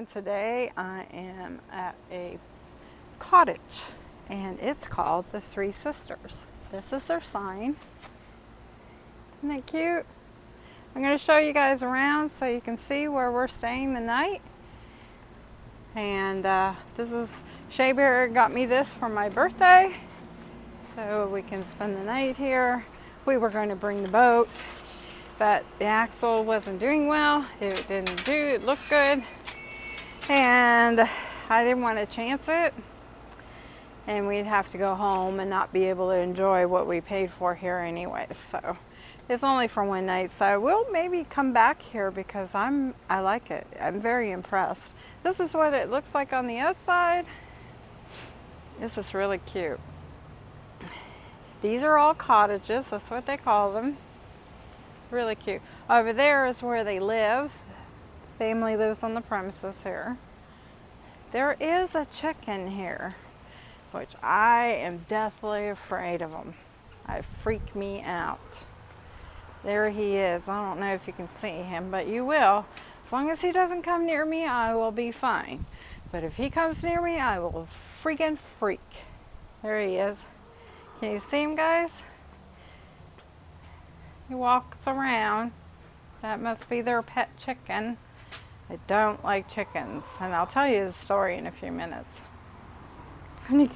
2000 and today I am at a cottage and it's called the Three Sisters. This is their sign. Isn't that cute? I'm going to show you guys around so you can see where we're staying the night. And uh, this is, Shea Bear got me this for my birthday so we can spend the night here. We were going to bring the boat but the axle wasn't doing well. It didn't do, it looked good. And I didn't want to chance it. And we'd have to go home and not be able to enjoy what we paid for here anyway. So it's only for one night. So we'll maybe come back here because I'm, I like it. I'm very impressed. This is what it looks like on the outside. This is really cute. These are all cottages, that's what they call them. Really cute. Over there is where they live. Family lives on the premises here. There is a chicken here, which I am deathly afraid of them. I freak me out. There he is. I don't know if you can see him, but you will. As long as he doesn't come near me, I will be fine. But if he comes near me, I will freaking freak. There he is. Can you see him, guys? He walks around. That must be their pet chicken. I don't like chickens, and I'll tell you the story in a few minutes. I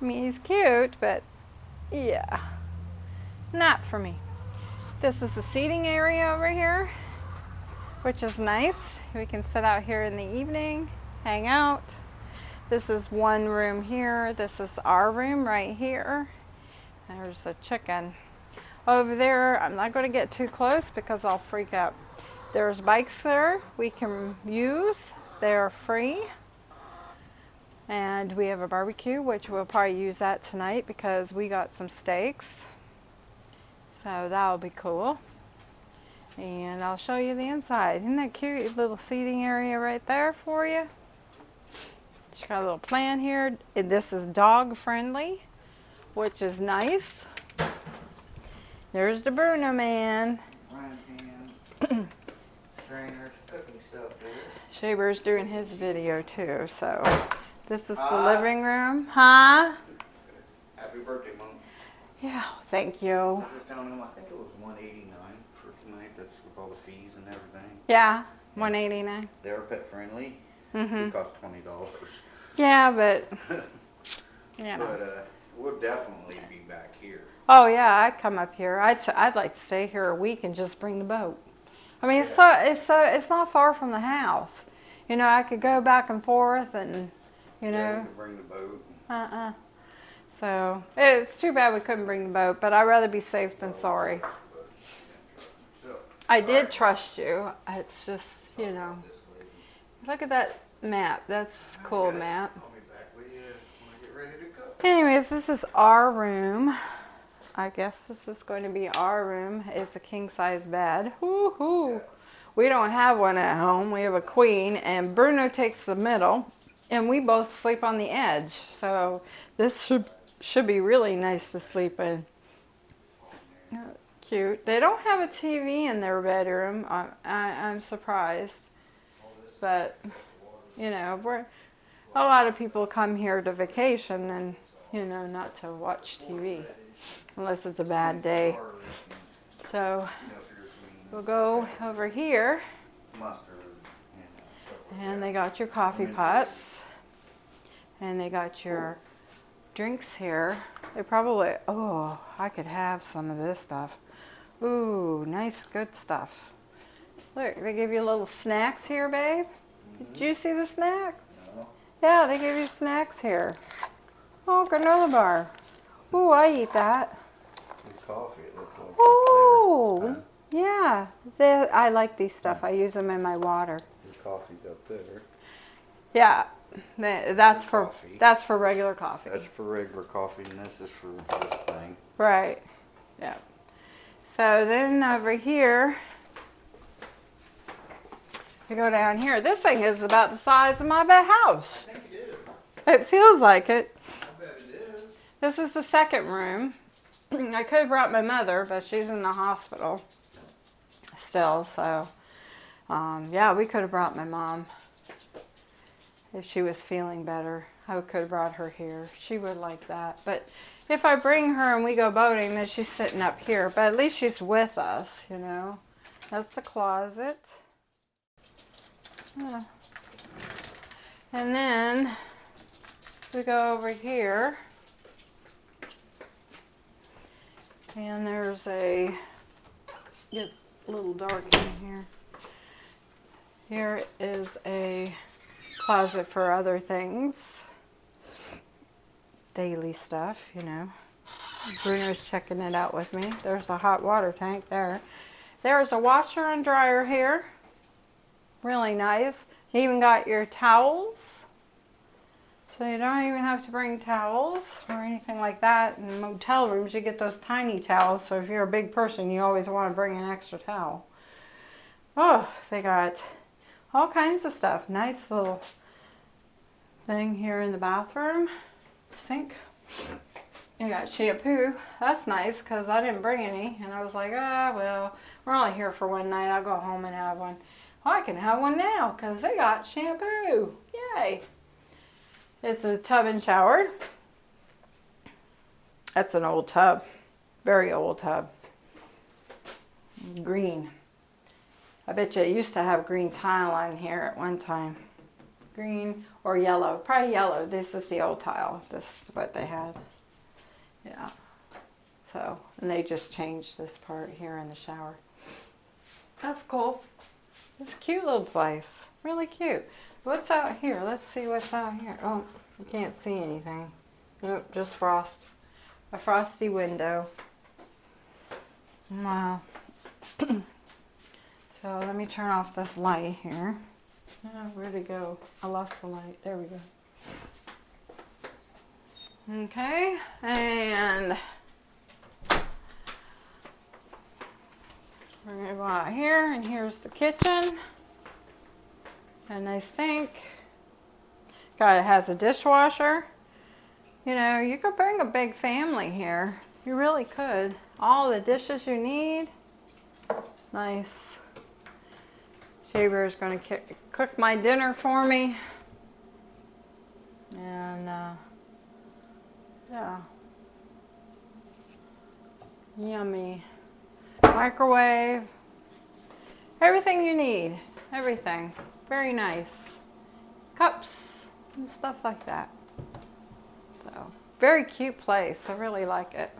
mean, he's cute, but yeah, not for me. This is the seating area over here, which is nice. We can sit out here in the evening, hang out. This is one room here. This is our room right here. There's a chicken. Over there, I'm not going to get too close because I'll freak out. There's bikes there we can use. They're free. And we have a barbecue, which we'll probably use that tonight because we got some steaks. So that'll be cool. And I'll show you the inside. Isn't that cute little seating area right there for you? Just got a little plan here. This is dog friendly, which is nice. There's the Bruno man. strainers, cooking stuff Shaber's doing his video too, so this is the uh, living room. Huh? Happy birthday, Mom. Yeah, thank you. I was just telling him I think it was 189 for tonight. That's with all the fees and everything. Yeah, 189. They're pet friendly. Mm-hmm. It costs twenty dollars. Yeah, but know. But uh, we'll definitely be back here. Oh yeah, I'd come up here. I'd I'd like to stay here a week and just bring the boat. I mean, it's so it's so it's not far from the house. You know, I could go back and forth, and you know. Yeah, bring the boat. Uh uh. So it's too bad we couldn't bring the boat, but I'd rather be safe than sorry. I did trust you. It's just you know. Look at that map. That's cool map. Anyways, this is our room. I guess this is going to be our room. It's a king size bed. Woohoo! We don't have one at home. We have a queen, and Bruno takes the middle, and we both sleep on the edge. So this should should be really nice to sleep in. Oh, cute. They don't have a TV in their bedroom. I, I, I'm surprised, but you know, we're a lot of people come here to vacation and you know not to watch TV unless it's a bad day. So we'll go over here. Uh, and they got your coffee pots. And they got your drinks here. They probably, oh, I could have some of this stuff. Ooh, nice, good stuff. Look, they give you little snacks here, babe. Did mm-hmm. you see the snacks? Yeah, they give you snacks here. Oh, granola bar. Ooh, I eat that. coffee, it looks like. Oh, yeah. They, I like these stuff. I use them in my water. Your coffee's up there. Yeah, that's for coffee. that's for regular coffee. That's for regular coffee, and this is for this thing. Right. Yeah. So then over here, we go down here. This thing is about the size of my bed house. It feels like it. This is the second room. I could have brought my mother, but she's in the hospital still, so Um, yeah, we could have brought my mom if she was feeling better. I could have brought her here. She would like that. But if I bring her and we go boating, then she's sitting up here. But at least she's with us, you know. That's the closet. Yeah. And then we go over here. And there's a get little dark in here. Here is a closet for other things. Daily stuff, you know. Bruno's checking it out with me. There's a hot water tank there. There's a washer and dryer here. Really nice. You even got your towels. So you don't even have to bring towels or anything like that. In motel rooms, you get those tiny towels. So if you're a big person, you always want to bring an extra towel. Oh, they got all kinds of stuff. Nice little thing here in the bathroom. Sink. You got shampoo. That's nice because I didn't bring any. And I was like, ah, well, we're only here for one night. I'll go home and have one. Well, I can have one now because they got shampoo. Yay. It's a tub and shower. That's an old tub. Very old tub. Green. I bet you it used to have green tile on here at one time. Green or yellow. Probably yellow. This is the old tile. This is what they had. Yeah. So, and they just changed this part here in the shower. That's cool. It's a cute little place. Really cute. What's out here? Let's see what's out here. Oh, you can't see anything. Nope, just frost. A frosty window. Wow. so let me turn off this light here. Oh, where'd it go? I lost the light. There we go. Okay, and we're gonna go out here, and here's the kitchen. A I think, Got it has a dishwasher. You know, you could bring a big family here. You really could. All the dishes you need. Nice. Shaver is going to cook my dinner for me. And, uh, yeah. Yummy. Microwave. Everything you need. Everything. Very nice. Cups and stuff like that. So, very cute place. I really like it.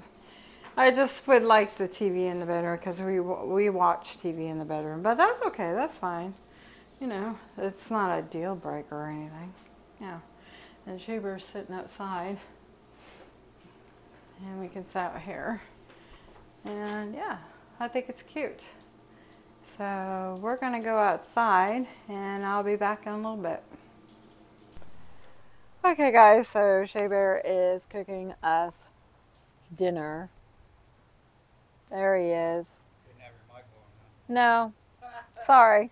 I just would like the TV in the bedroom because we we watch TV in the bedroom, but that's okay. That's fine. You know, it's not a deal breaker or anything. Yeah. And Shaber's sitting outside, and we can sit out here. And yeah, I think it's cute. So we're going to go outside, and I'll be back in a little bit. Okay, guys. So Shea Bear is cooking us dinner there he is. No. Sorry.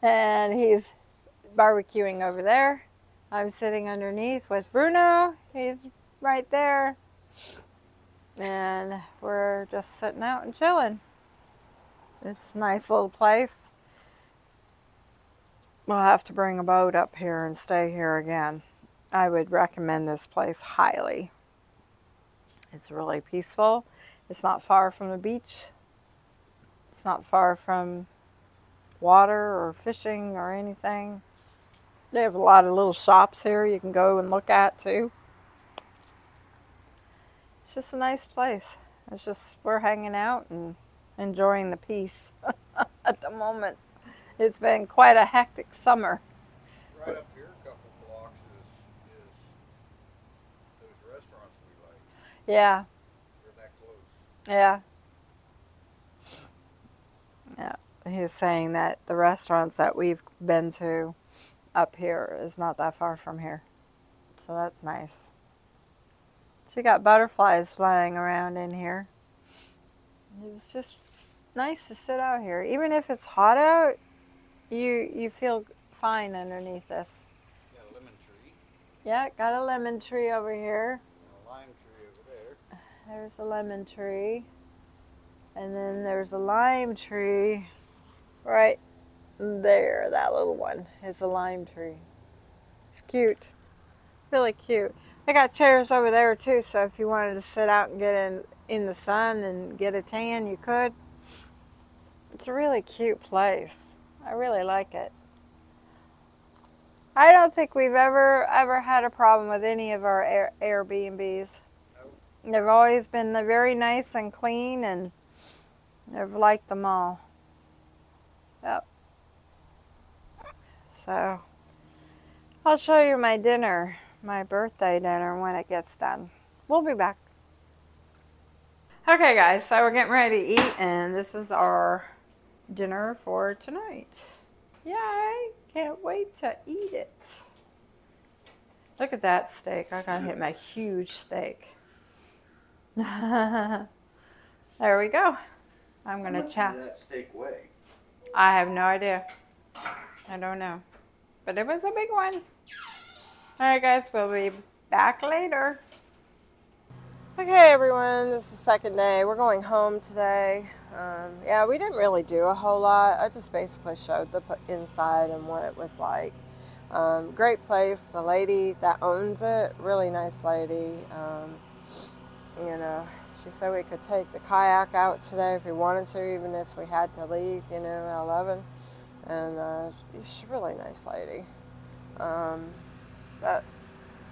And he's barbecuing over there. I'm sitting underneath with Bruno. He's right there. And we're just sitting out and chilling. It's a nice little place. We'll have to bring a boat up here and stay here again. I would recommend this place highly. It's really peaceful. It's not far from the beach. It's not far from water or fishing or anything. They have a lot of little shops here you can go and look at too. It's just a nice place. It's just, we're hanging out and enjoying the peace at the moment. It's been quite a hectic summer. Right up here, a couple blocks is, is those restaurants we like. Yeah, yeah. Yeah. He's saying that the restaurants that we've been to up here is not that far from here. So that's nice. She got butterflies flying around in here. It's just nice to sit out here. Even if it's hot out, you you feel fine underneath this. Got a lemon tree. Yeah, got a lemon tree over here. And a lime tree over there. There's a lemon tree. And then there's a lime tree right there, that little one is a lime tree. It's cute. Really cute. They got chairs over there too, so if you wanted to sit out and get in, in the sun and get a tan, you could. It's a really cute place. I really like it. I don't think we've ever ever had a problem with any of our Air, Airbnbs. They've always been very nice and clean, and I've liked them all. Yep. So, I'll show you my dinner, my birthday dinner when it gets done. We'll be back. Okay, guys, so we're getting ready to eat, and this is our dinner for tonight. Yay! Can't wait to eat it. Look at that steak. I gotta hit my huge steak. there we go. I'm gonna chat. did that steak weigh? I have no idea. I don't know. But it was a big one. Alright guys, we'll be back later. Okay everyone, this is the second day. We're going home today. Um, yeah, we didn't really do a whole lot. I just basically showed the inside and what it was like. Um, great place. The lady that owns it, really nice lady. Um, you know, she said we could take the kayak out today if we wanted to, even if we had to leave, you know, at 11. And uh, she's a really nice lady. Um, but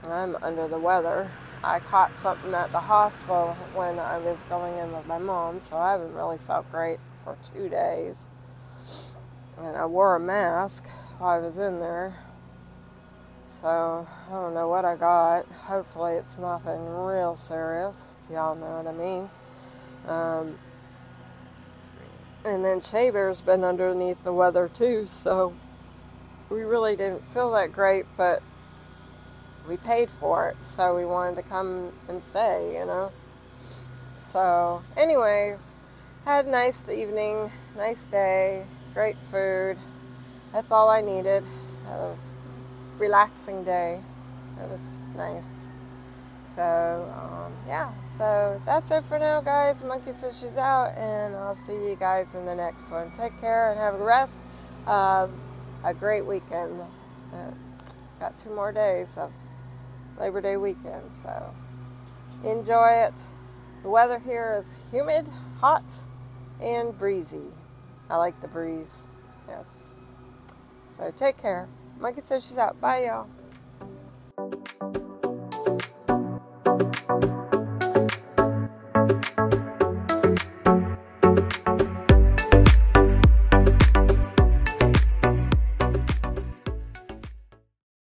I'm under the weather. I caught something at the hospital when I was going in with my mom, so I haven't really felt great for two days. And I wore a mask while I was in there. So I don't know what I got. Hopefully it's nothing real serious, if y'all know what I mean. Um, and then Shaber's been underneath the weather too, so we really didn't feel that great, but we paid for it, so we wanted to come and stay, you know. So, anyways, had a nice evening, nice day, great food. That's all I needed. Had a relaxing day. It was nice. So, um, yeah. So that's it for now, guys. Monkey says she's out, and I'll see you guys in the next one. Take care and have a rest of a great weekend. Uh, got two more days of Labor Day weekend, so enjoy it. The weather here is humid, hot, and breezy. I like the breeze. Yes. So take care. Monkey says she's out. Bye, y'all.